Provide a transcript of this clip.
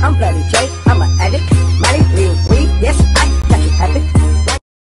I'm Patty J.